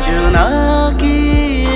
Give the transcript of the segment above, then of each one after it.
जुना की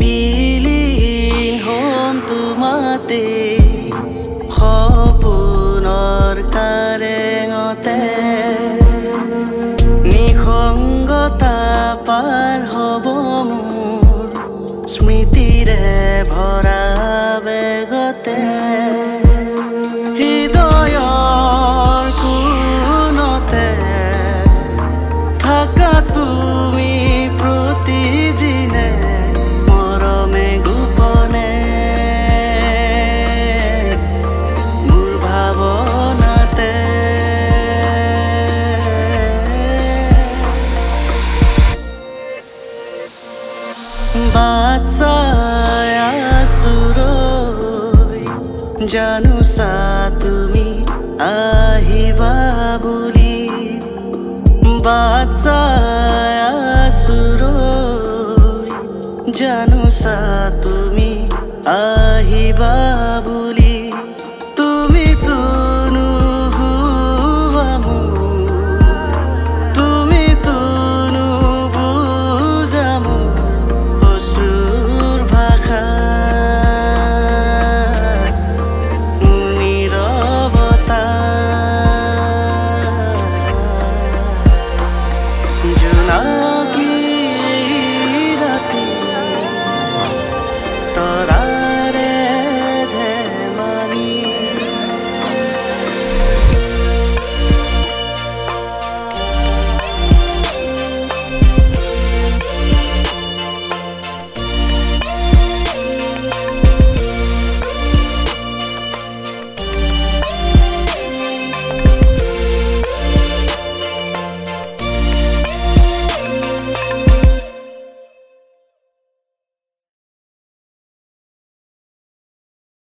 বিলীন হম তোমাতে সপোনৰ কাৰেঙতে নিসংগতা পাৰ হ'ব মোৰ স্মৃতিৰে ভৰা বেগতে। জানোচা তুমি আহিবা বুলি বাচ্চাই জানো সা তুমি আহি